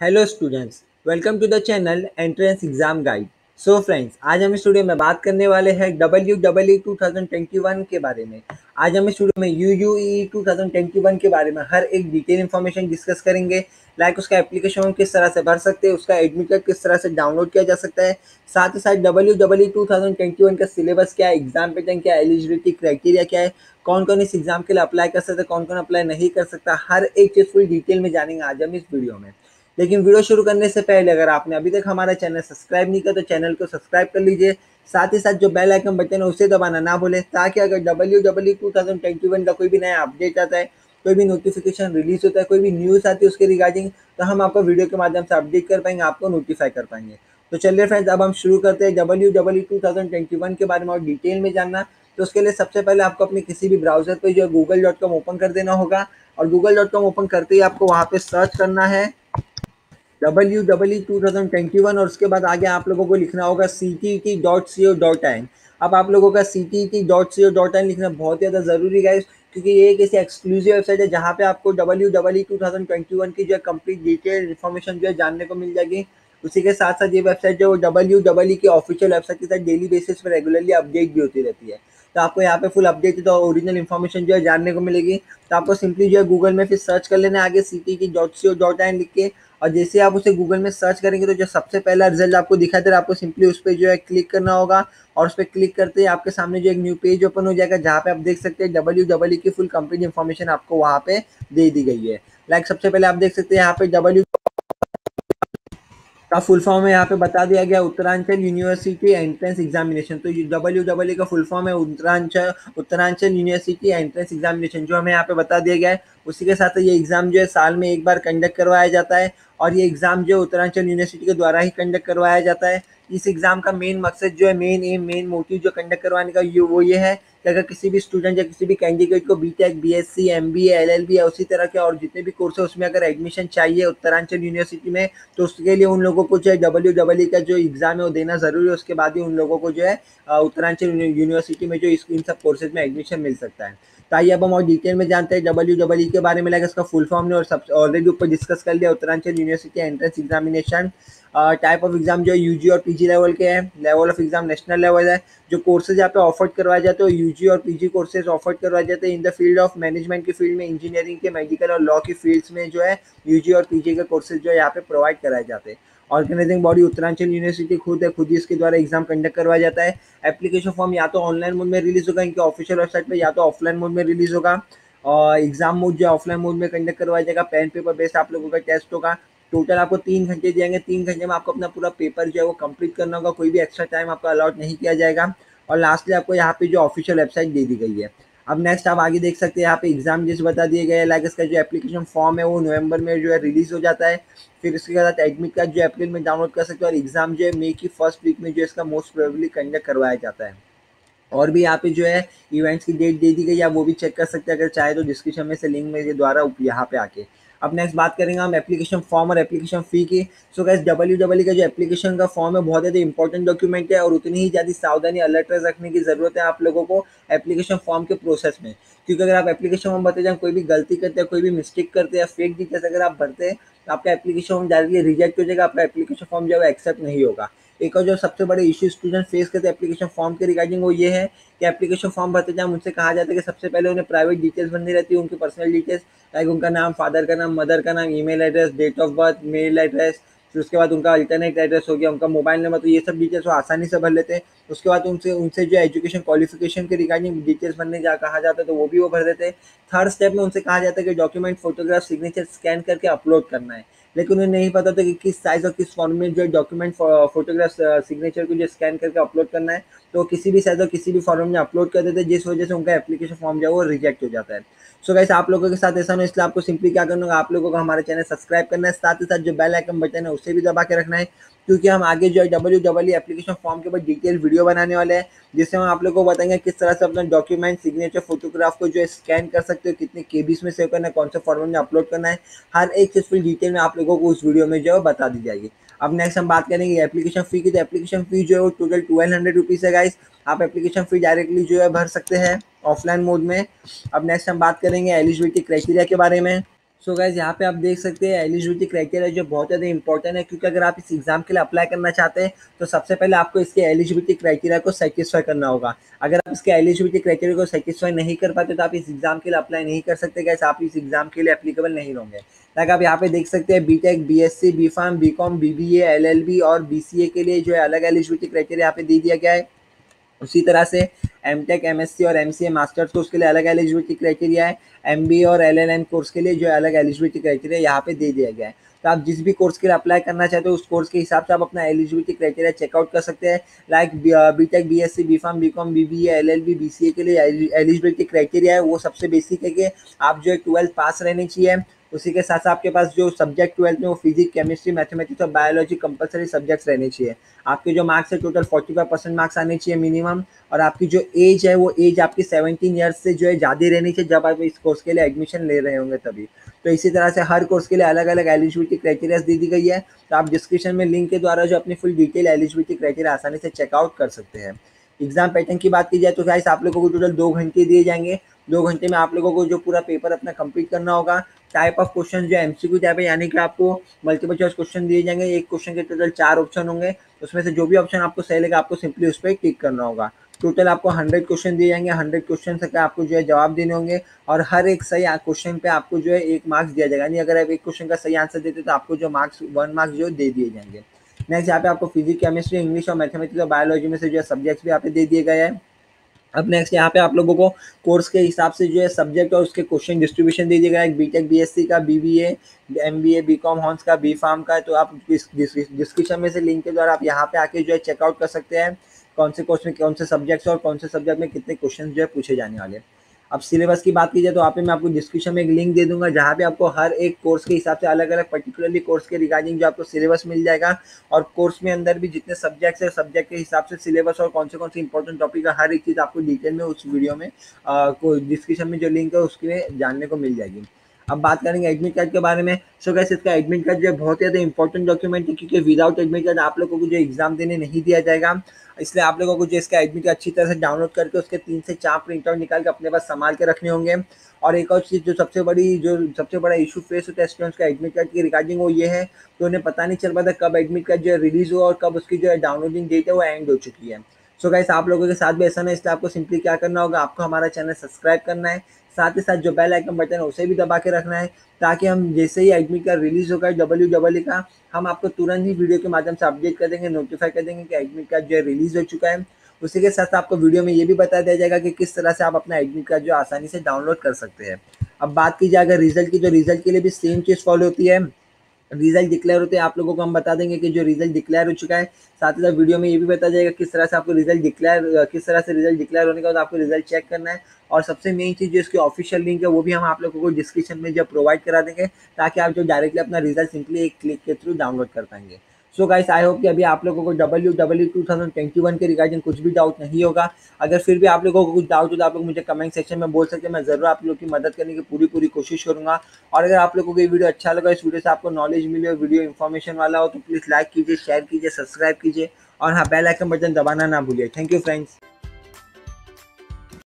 Hello students welcome to the channel entrance exam guide so friends आज हम studio में बात करने वाले हैं W W two thousand twenty one के बारे में। आज हम स्टूडियो में U U E two thousand twenty one के बारे में हर एक डिटेल इन्फॉर्मेशन डिस्कस करेंगे। लाइक like उसका एप्लीकेशन किस तरह से भर सकते हैं, उसका एडमिट कार्ड किस तरह से डाउनलोड किया जा सकता है। साथ ही साथ W W two thousand twenty one का सिलेबस क्या है एग्ज़ाम पैटर्न क्या है एलिजिबिलिटी क्राइटेरिया क्या है कौन कौन इस एग्ज़ाम के लिए अप्लाई कर सकता है कौन कौन अप्लाई नहीं कर सकता, हर एक चीज़ फुल डिटेल में जानेंगे आज हम इस वीडियो में। लेकिन वीडियो शुरू करने से पहले, अगर आपने अभी तक हमारा चैनल सब्सक्राइब नहीं किया तो चैनल को सब्सक्राइब कर लीजिए। साथ ही साथ जो बेल आइकन बटन है, उसे दबाना ना भूलें, ताकि अगर W W two thousand twenty one का कोई भी नया अपडेट आता है, कोई भी नोटिफिकेशन रिलीज़ होता है, कोई भी न्यूज़ आती है उसके रिगार्डिंग तो हम आपको वीडियो के माध्यम से अपडेट कर पाएँगे, आपको नोटिफाई कर पाएँगे। तो चलिए फ्रेंड्स अब हम शुरू करते हैं W W two thousand twenty one के बारे में और डिटेल में जानना। तो उसके लिए सबसे पहले आपको अपने किसी भी ब्राउज़र पर जो है गूगल डॉट कॉम ओपन कर देना होगा। और गूगल डॉट कॉम ओपन करते ही आपको वहाँ पर सर्च करना है। W W two thousand twenty one और उसके बाद आगे आप लोगों को लिखना होगा C T T dot C O dot in अब आप लोगों का C T T dot C O dot in लिखना बहुत ही ज़्यादा ज़रूरी है क्योंकि ये एक ऐसी एक्सक्लूसिव वेबसाइट है जहाँ पे आपको W W two thousand twenty one की जो है कंप्लीट डिटेल इन्फॉर्मेशन जो है जानने को मिल जाएगी। उसी के साथ साथ ये वेबसाइट जो है वो डब्ल्यू डब्ल्यू की ऑफिशियल वेबसाइट के साथ डेली बेसिस पर रेगुलरली अपडेट भी होती रहती है। तो आपको यहाँ पे फुल अपडेट तो ओरिजिनल इन्फॉर्मेशन जो है जानने को मिलेगी। तो आपको सिंपली जो है गूगल में फिर सर्च कर लेना आगे सी टी की dot C O dot in लिख के। और जैसे आप उसे गूगल में सर्च करेंगे तो जो सबसे पहला रिज़ल्ट आपको दिखाई दे रहा है, आपको सिंपली उस पर जो है क्लिक करना होगा और उस पर क्लिक करते ही आपके सामने जो एक न्यू पेज ओपन हो जाएगा, जहाँ पे आप देख सकते हैं डब्ल्यू डब्ल्यू की फुल कंप्लीट इन्फॉर्मेशन आपको वहाँ पे दे दी गई है। लाइक सबसे पहले आप देख सकते हैं यहाँ पे डब्ल्यू का फुल फॉर्म है, यहाँ पे बता दिया गया उत्तरांचल यूनिवर्सिटी एंट्रेंस एग्जामिनेशन तो डब्ल्यू डब्ल्यू का फुल फॉर्म है, Uttaranchal Uttaranchal university entrance examination जो हमें यहाँ पे बता दिया गया है। उसी के साथ ये एग्ज़ाम जो है, साल में एक बार कंडक्ट करवाया जाता है और ये एग्ज़ाम जो उत्तरांचल यूनिवर्सिटी के द्वारा ही कंडक्ट करवाया जाता है। इस एग्ज़ाम का मेन मकसद जो है मेन एम मेन मोटिव जो कंडक्ट करवाने का, ये वो ये है अगर किसी भी स्टूडेंट या किसी भी कैंडिडेट को B tech B S C M B L L B या उसी तरह के और जितने भी कोर्स है, उसमें अगर एडमिशन चाहिए उत्तरांचल यूनिवर्सिटी में तो उसके लिए उन लोगों को जो है डब्ल्यू डब्ल्यू का जो एग्ज़ाम है वो देना ज़रूरी है। उसके बाद ही उन लोगों को जो है उत्तरांचल यूनिवर्सिटी में जो इस इन सब कोर्सेज में एडमिशन मिल सकता है। तो आइए अब हम और डिटेल में जानते हैं डब्ल्यू डब्ल्यू के बारे में। लगा इसका फुल फॉर्म ने और सब ऑलरेडी ऊपर डिस्कस कर लिया। Uttaranchal university entrance examination type of exam जो है यूजी और पीजी लेवल के हैं level of exam national level है, जो कोर्सेज यहाँ पे ऑफर्ड करवाए जाते हैं यूजी और पीजी कोर्सेज ऑफर्ड करवाए जाते हैं in the field of management की फ़ील्ड में इंजीनियरिंग के मेडिकल और लॉ की फील्ड्स में जो है यूजी और पीजी के कोर्सेज जो है यहाँ पे प्रोवाइड कराए जाते हैं। ऑर्गेनाइजिंग बॉडी उत्तरांचल यूनिवर्सिटी खुद है, खुद ही इसके द्वारा एग्ज़ाम कंडक्ट करवाया जाता है। एप्लीकेशन फॉर्म या तो ऑनलाइन मोड में रिलीज़ होगा, इनके ऑफिशियल वेबसाइट पर या तो ऑफलाइन मोड में रिलीज़ होगा। और एग्ज़ाम मोड जो है ऑफलाइन मोड में कंडक्ट करवाया जाएगा पेन पेपर बेस्ड आप लोगों का टेस्ट होगा। टोटल आपको तीन घंटे दिएँगे। तीन घंटे में आपको अपना पूरा पेपर जो है वो कंप्लीट करना होगा। कोई भी एक्स्ट्रा टाइम आपका अलाउट नहीं किया जाएगा। और लास्टली आपको यहाँ पे जो ऑफिशियल वेबसाइट दे दी गई है। अब नेक्स्ट आप आगे देख सकते हैं, यहाँ पे एग्ज़ाम जैसे बता दिए गए लाइक इसका जो एप्लीकेशन फॉर्म है वो नवंबर में जो है रिलीज़ हो जाता है। फिर इसके साथ एडमिट कार्ड जो अप्रैल में डाउनलोड कर सकते हैं। और एग्ज़ाम जो है मे की फ़र्स्ट वीक में जो इसका मोस्ट प्रोबेबली कंडक्ट करवाया जाता है। और भी यहाँ पे जो है इवेंट्स की डेट दे दी गई है। आप वो भी चेक कर सकते हैं। अगर चाहे तो डिस्क्रिप्शन में से लिंक मेरे द्वारा यहाँ पे आके। अब नेक्स्ट बात करेंगे हम एप्लीकेशन फॉर्म और एप्लीकेशन फ़ी की। सो गैस डब्ल्यू डब्ल्यू का जो एप्लीकेशन का फॉर्म है, बहुत ज़्यादा इंपॉर्टेंट डॉक्यूमेंट है और उतनी ही ज़्यादा सावधानी अलर्ट रखने की ज़रूरत है आप लोगों को एप्लीकेशन फॉर्म के प्रोसेस में। क्योंकि अगर आप एप्लीकेशन फॉर्म भरते जाए कोई भी गलती करते हैं, कोई भी मिस्टेक करते हैं फेक डिटेल्स अगर आप भरते हैं तो आपका एप्लीकेशन फॉर्म डायरेक्टली रिजेक्ट हो जाएगा, आपका एप्लीकेशन फॉर्म जो है एक्सेप्ट नहीं होगा। एक और जो सबसे बड़े इश्यू स्टूडेंट फेस करते हैं एप्लीकेशन फॉर्म के रिगार्डिंग वो ये है कि एप्लीकेशन फॉर्म भरते जाए उनसे कहा जाता है कि सबसे पहले उन्हें प्राइवेट डिटेल्स भरनी रहती है, उनकी पर्सनल डिटेल्स लाइक उनका नाम फादर का नाम मदर का नाम email address date of birth mail address फिर उसके बाद उनका अल्टरनेट एड्रेस हो गया, उनका मोबाइल नंबर तो ये सब डिटेल्स वो आसानी से भर लेते हैं। उसके बाद उनसे उनसे जो एजुकेशन क्वालिफिकेशन के रिगार्डिंग डिटेल्स भरने जा, कहा जाता है तो वो भी वो भर देते हैं। थर्ड स्टेप में उनसे कहा जाता है कि डॉक्यूमेंट फोटोग्राफ सिग्नेचर स्कैन करके अपलोड करना है। लेकिन उन्हें नहीं पता था कि किस साइज़ और किस फॉर्म में जो डॉक्यूमेंट फोटोग्राफ सिग्नेचर को जो स्कैन करके अपलोड करना है तो किसी भी साइज़ और किसी भी फॉर्म में अपलोड कर देते हैं जिस वजह से उनका एप्लीकेशन फॉर्म जो है वो रिजेक्ट हो जाता है। सो गैस आप लोगों के साथ ऐसा नहीं इसलिए आपको सिंपली क्या करना होगा, आप लोगों को हमारे चैनल सब्सक्राइब करना है, साथ ही साथ जो बेल आइकन बटन है, उसे भी दबा के रखना है, क्योंकि हम आगे जो है डब्ल्यू डब्ल्यू एप्लीकेशन फॉर्म के ऊपर डिटेल वीडियो बनाने वाले हैं, जिससे हम आप लोगों को बताएँगे किस तरह से अपना डॉक्यूमेंट सिग्नेचर फोटोग्राफ को जो है स्कैन कर सकते हो, कितने के में सेव करना है, कौन सा फॉर्मेट में अपलोड करना है। हर एक चीज़ फुल डिटेल में आप लोगों को उस वीडियो में जो है बता दी जाएगी। अब नेक्स्ट हम बात करेंगे एप्लीकेशन फ़ी की। तो एप्लीकेशन फ़ी जो है वो टोटल ट्वेल्व हंड्रेड रुपीज़ है गाइस आप एप्लीकेशन फ़ी डायरेक्टली जो है भर सकते हैं ऑफलाइन मोड में। अब नेक्स्ट हम बात करेंगे एलिजिबिलिटी क्राइटेरिया के बारे में। सो गाइज़ यहाँ पे आप देख सकते हैं एलिजिबिलिटी क्राइटेरिया जो बहुत ज़्यादा इंपॉर्टेंट है, क्योंकि अगर आप इस एग्ज़ाम के लिए अप्लाई करना चाहते हैं तो सबसे पहले आपको इसके एलिजिबिलिटी क्राइटेरिया को सेटिस्फाई करना होगा। अगर आप इसके एलिजिबिलिटी क्राइटेरिया को सेटिस्फाई नहीं कर पाते तो आप इस एग्ज़ाम के लिए अप्लाई नहीं कर सकते। गैस आप इस एग्ज़ाम के लिए अप्लीकेबल नहीं होंगे लाइक आप यहाँ पे देख सकते हैं B tech B S C B pharm B com B B A L L B और बी सी ए के लिए जो है अलग एलिजिबिलिटी क्राइटेरिया यहाँ पे दे दिया गया है। उसी तरह से M tech M S C और M C A masters course के लिए अलग एलिजिबिलिटी क्राइटेरिया है। एम बी ए और एल एल एम कोर्स के लिए जो अलग एलिजिबिलिटी क्राइटेरिया यहाँ पे दे दिया गया है। तो आप जिस भी कोर्स के लिए अप्लाई करना चाहते हो, उस कोर्स के हिसाब से आप अपना एलिजिबिलिटी क्राइटेरिया चेकआउट कर सकते हैं। Like B tech B S C B pharm B com B B L L B B C A के लिए एलिजिबिलिटी क्राइटेरिया है, वो सबसे बेसिक है कि आप जो है ट्वेल्थ पास रहनी चाहिए। उसी के साथ साथ आपके पास जो सब्जेक्ट ट्वेल्थ में वो फिजिक्स केमिस्ट्री मैथमेटिक्स और बायोलॉजी कंपलसरी सब्जेक्ट्स रहने चाहिए। आपके जो मार्क्स है total forty five percent marks आने चाहिए मिनिमम और आपकी जो एज है, वो एज आपकी सेवनटीन ईयर्स से जो है ज़्यादा रहनी चाहिए जब आप इस कोर्स के लिए एडमिशन ले रहे होंगे तभी। तो इसी तरह से हर कोर्स के लिए अलग अलग एलिजिबिलिटी क्राइटेरिया दे दी गई है। तो आप डिस्क्रिप्शन में लिंक के द्वारा जो अपनी फुल डिटेल एलिजिबिलिटी क्राइटेरिया आसानी से चेकआउट कर सकते हैं। एग्ज़ाम पैटर्न की बात की जाए तो गाइस आप लोगों को टोटल दो घंटे दिए जाएँगे। दो घंटे में आप लोगों को जो पूरा पेपर अपना कंप्लीट करना होगा। टाइप ऑफ़ क्वेश्चन जो एम एमसीक्यू टाइप है, यानी कि आपको मल्टीपल चॉइस क्वेश्चन दिए जाएँगे। एक क्वेश्चन के टोटल चार ऑप्शन होंगे। उसमें से जो भी ऑप्शन आपको सही लगेगा आपको सिंपली उस पर क्लिक करना होगा। टोटल आपको हंड्रेड क्वेश्चन दिए जाएँगे। हंड्रेड क्वेश्चन तक आपको जो है जवाब देने होंगे। और हर एक सही क्वेश्चन पे आपको जो है एक मार्क्स दिया जाएगा। यानी अगर आप एक क्वेश्चन का सही आंसर देते तो आपको जो मार्क्स वन मार्क्स जो दे दिए जाएँगे। नेक्स्ट यहाँ पे आपको फिजिक्स केमिस्ट्री इंग्लिश और मैथमेटिक्स और बायोलॉजी में से जो है सब्जेक्ट्स भी यहाँ पे दे दिए गए हैं। अब नेक्स्ट यहाँ पे आप लोगों को कोर्स के हिसाब से जो है सब्जेक्ट और उसके क्वेश्चन डिस्ट्रीब्यूशन दे दिया गया है B tech B S C का बीबीए एमबीए बीकॉम हॉर्स का बी फार्म का तो आप डिस्क्रिप्शन में से लिंक के द्वारा आप यहाँ पे आके जो है चेकआउट कर सकते हैं। कौन से कोर्स में कौन से सब्जेक्ट्स और कौन से सब्जेक्ट में कितने क्वेश्चन जो है पूछे जाने वाले हैं। अब सिलेबस की बात की जाए तो आप मैं आपको डिस्क्रिप्शन में एक लिंक दे दूँगा, जहाँ पे आपको हर एक कोर्स के हिसाब से अलग अलग पर्टिकुलरली कोर्स के रिगार्डिंग जो आपको सिलेबस मिल जाएगा और कोर्स में अंदर भी जितने सब्जेक्ट्स है सब्जेक्ट के हिसाब से सिलेबस और कौन से कौन से इंपॉर्टेंट टॉपिक है, हर एक चीज़ आपको डिटेल में उस वीडियो में डिस्क्रिप्शन में जो लिंक है उसके जानने को मिल जाएगी। अब बात करेंगे एडमिट कार्ड के बारे में। सो कैसे इसका एडमिट कार्ड जो है बहुत ज़्यादा इंपॉर्टेंट डॉक्यूमेंट है क्योंकि विदाउट एडमिट कार्ड आप लोगों को जो एग्ज़ाम देने नहीं दिया जाएगा। इसलिए आप लोगों को जो इसका एडमिट कार्ड अच्छी तरह से डाउनलोड करके उसके तीन से चार प्रिंट आउट निकाल के अपने पास संभाल के रखने होंगे। और एक और चीज़ जो सबसे बड़ी, जो सबसे बड़ा इशू फेस होता है स्टूडेंट्स का एडमिट कार्ड की रिगार्डिंग वो ये है कि उन्हें पता नहीं चल पाता कब एडमिट कार्ड जो है रिलीज़ हुआ और कब उसकी जो है डाउनलोडिंग डेट है वो एंड हो चुकी है। सो गाइस आप लोगों के साथ भी ऐसा नहीं इसलिए आपको सिंपली क्या करना होगा, आपको हमारा चैनल सब्सक्राइब करना है। साथ ही साथ जो बेल आइकन बटन है, उसे भी दबा के रखना है, ताकि हम जैसे ही एडमिट कार्ड रिलीज़ होगा डब्ल्यू डब्ल्यू का, हम आपको तुरंत ही वीडियो के माध्यम से अपडेट कर देंगे नोटिफाई कर देंगे कि एडमिट कार्ड जो है रिलीज़ हो चुका है। उसी के साथ आपको वीडियो में ये भी बता दिया जाएगा कि किस तरह से आप अपना एडमिट कार्ड जो आसानी से डाउनलोड कर सकते हैं। अब बात की जाए, अगर रिज़ल्ट की तो रिज़ल्ट के लिए भी सेम चीज़ फॉलो होती है। रिज़ल्ट डिक्लेयर होते हैं, आप लोगों को हम बता देंगे कि जो रिज़ल्ट डिक्लेयर हो चुका है, साथ ही साथ वीडियो में ये भी बता जाएगा किस तरह से आपको रिज़ल्ट डिक्लेयर किस तरह से रिज़ल्ट डिक्लेयर होने के बाद आपको रिज़ल्ट चेक करना है। और सबसे मेन चीज़ जो इसकी ऑफिशियल लिंक है, वो भी हम आप लोगों को डिस्क्रिप्शन में जो प्रोवाइड करा देंगे, ताकि आप जो डायरेक्टली अपना रिज़ल्ट सिंपली एक क्लिक के थ्रू डाउनलोड कर पाएँगे। सो गाइस आई होप कि अभी आप लोगों को W W two thousand twenty one के रिगार्डिंग कुछ भी डाउट नहीं होगा। अगर फिर भी आप लोगों को कुछ डाउट हो तो आप लोग मुझे कमेंट सेक्शन में बोल सकते हैं। मैं ज़रूर आप लोग की मदद करने की पूरी पूरी कोशिश करूँगा। और अगर आप लोगों को ये वीडियो अच्छा लगा, इस वीडियो से आपको नॉलेज मिले और वीडियो इन्फॉर्मेशन वाला हो तो प्लीज़ लाइक कीजिए शेयर कीजिए सब्सक्राइब कीजिए। और हाँ बेल आइकन बटन दबाना ना भूलिए। Thank you friends